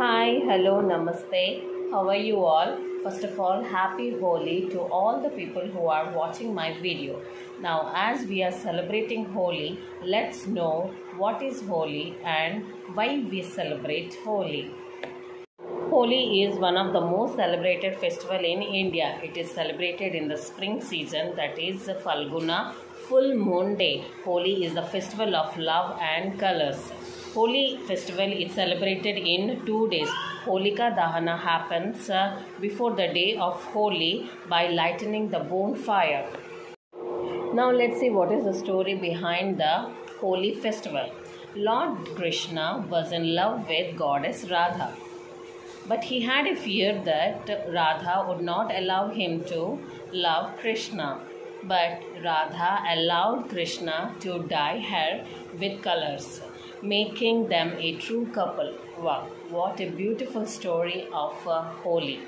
Hi, hello, namaste. How are you all? First of all, happy Holi to all the people who are watching my video. Now, as we are celebrating Holi, let's know what is Holi and why we celebrate Holi. Holi is one of the most celebrated festival in India. It is celebrated in the spring season that is the Falguna full moon day. Holi is the festival of love and colors. Holi festival is celebrated in two days. Holika Dahana happens uh, before the day of Holi by lightening the bonfire. Now let's see what is the story behind the Holi festival. Lord Krishna was in love with goddess Radha. But he had a fear that Radha would not allow him to love Krishna. But Radha allowed Krishna to dye her with colors, making them a true couple. Wow, what a beautiful story of uh, Holi.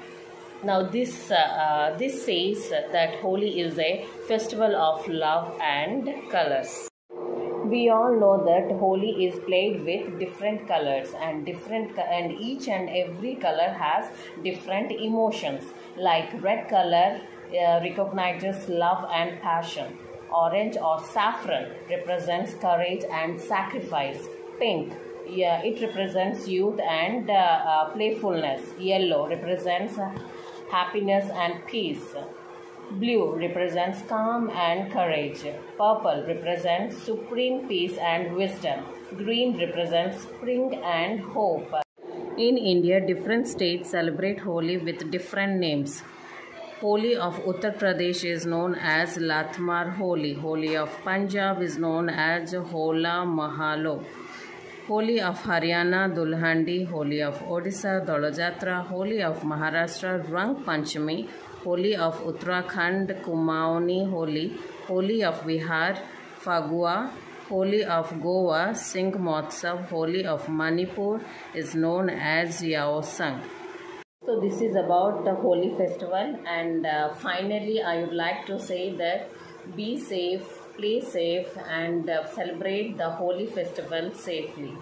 Now this uh, uh, this says that Holi is a festival of love and colors we all know that Holi is played with different colors and different and each and every color has different emotions like red color uh, recognizes love and passion orange or saffron represents courage and sacrifice pink yeah, it represents youth and uh, uh, playfulness yellow represents happiness and peace Blue represents calm and courage. Purple represents supreme peace and wisdom. Green represents spring and hope. In India, different states celebrate Holi with different names. Holi of Uttar Pradesh is known as Lathmar Holi. Holi of Punjab is known as Hola Mohalla. Holi of Haryana Dulhandi, Holi of Odisha Dolajatra, Holi of Maharashtra Rang Panchami, Holi of Uttarakhand Kumaoni Holi, Holi of Bihar Fagua, Holi of Goa Singh Mahotsav, Holi of Manipur is known as Yao Sang. So this is about the Holi festival and uh, finally I would like to say that be safe, play safe and uh, celebrate the holy festival safely.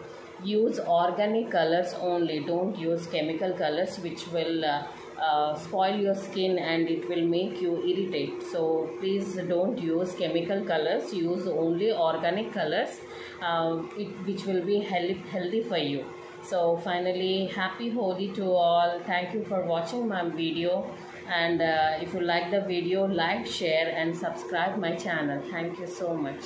Use organic colors only, don't use chemical colors which will uh, uh, spoil your skin and it will make you irritate. So please don't use chemical colors. Use only organic colors uh, it, which will be healthy, healthy for you. So finally happy Holi to all. Thank you for watching my video and uh, if you like the video like share and subscribe my channel. Thank you so much